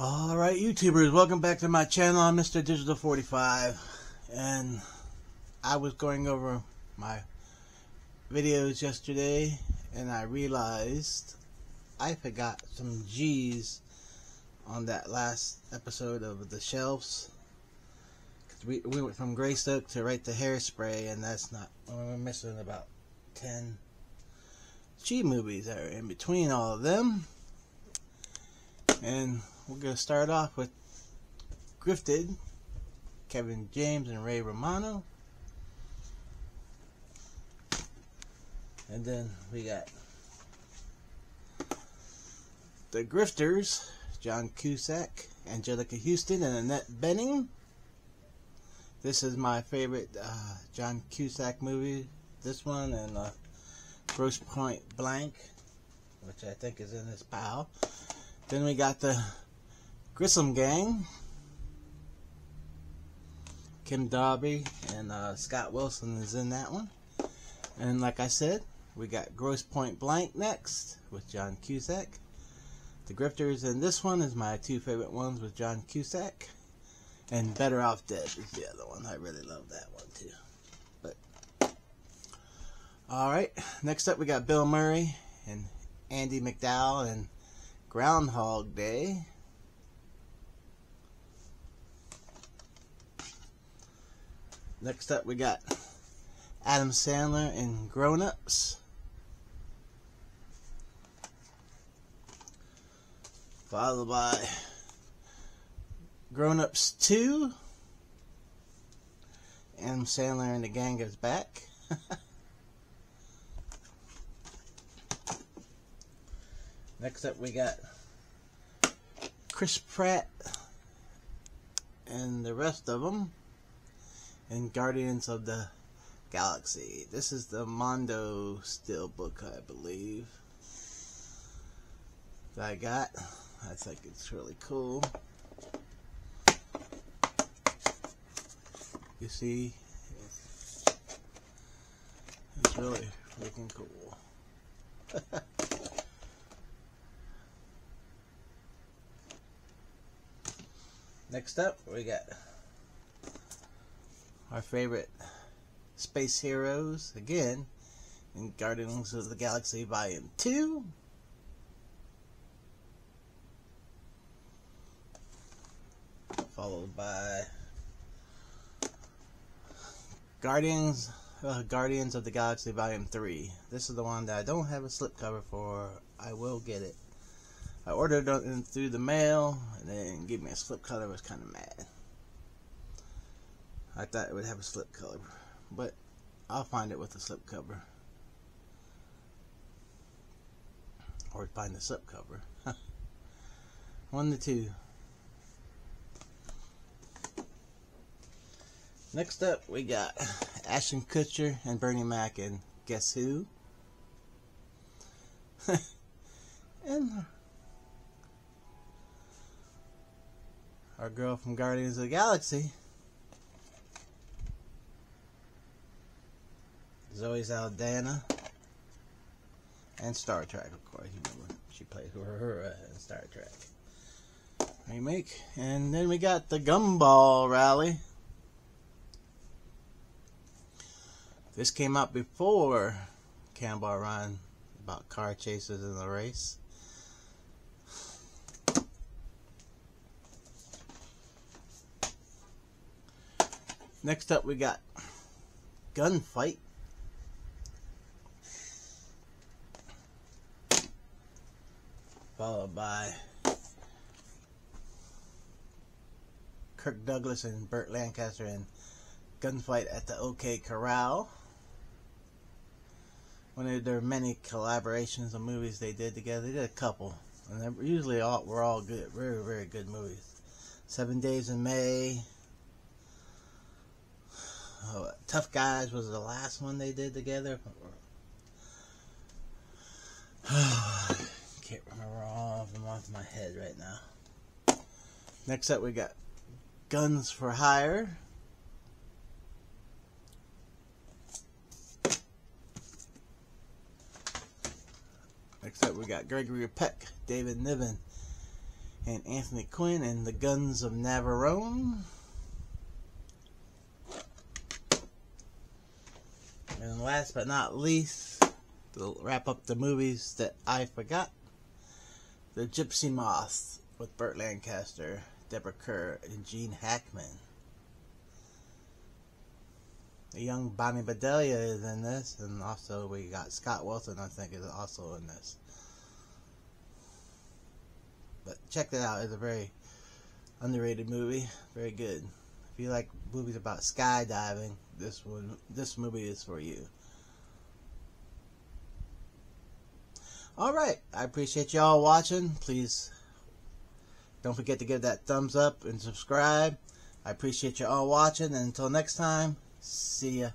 Alright YouTubers, welcome back to my channel. I'm Mr. Digital 45 and I was going over my videos yesterday and I realized I forgot some G's on that last episode of the shelves because we, we went from Greystoke to right to Hairspray and that's not, we're missing about 10 G movies that are in between all of them and we're going to start off with Grifted, Kevin James and Ray Romano. And then we got The Grifters, John Cusack, Anjelica Huston, and Annette Bening. This is my favorite uh, John Cusack movie. This one and uh, Grosse Pointe Blank, which I think is in this pile. Then we got the Grissom Gang. Kim Darby and uh, Scott Wilson is in that one. And like I said, we got Grosse Pointe Blank next with John Cusack. The Grifters and this one is my two favorite ones with John Cusack. And Better Off Dead is the other one. I really love that one too. But Alright, next up we got Bill Murray and Andie MacDowell and Groundhog Day. Next up, we got Adam Sandler in Grown Ups. Followed by Grown Ups 2. Adam Sandler and the gang is back. Next up, we got Chris Pratt and the rest of them in Guardians of the Galaxy. This is the Mondo Steelbook, I believe, that I got. I think it's really cool. You see, it's really freaking cool. Next up, we got our favorite space heroes again in Guardians of the Galaxy Volume 2. Followed by Guardians uh, Guardians of the Galaxy Volume 3. This is the one that I don't have a slipcover for. I will get it. I ordered it through the mail and then give me a slipcover. I was kind of mad. I thought it would have a slipcover, but I'll find it with a slipcover. Or find the slipcover. One to two. Next up, we got Ashton Kutcher and Bernie Mac and Guess Who? and our girl from Guardians of the Galaxy. Zoe Saldana. And Star Trek, of course. You remember she played her uh, in Star Trek remake. And then we got the Gumball Rally. This came out before Cannonball Run about car chases in the race. Next up we got Gunfight. Followed by Kirk Douglas and Burt Lancaster in Gunfight at the OK Corral. One of their many collaborations of movies they did together. They did a couple. And they usually all were all good, very, very good movies. Seven Days in May. Oh, Tough Guys was the last one they did together. Oh, Can't remember all of them off my head right now. Next up, we got Guns for Hire. Next up, we got Gregory Peck, David Niven, and Anthony Quinn and the Guns of Navarone. And last but not least, to wrap up the movies that I forgot, The Gypsy Moth with Burt Lancaster, Deborah Kerr, and Gene Hackman. The young Bonnie Bedelia is in this, and also we got Scott Wilson, I think, is also in this. But check that out. It's a very underrated movie. Very good. If you like movies about skydiving, this one, this movie is for you. All right. I appreciate y'all watching. Please don't forget to give that thumbs up and subscribe. I appreciate you all watching. And until next time, see ya.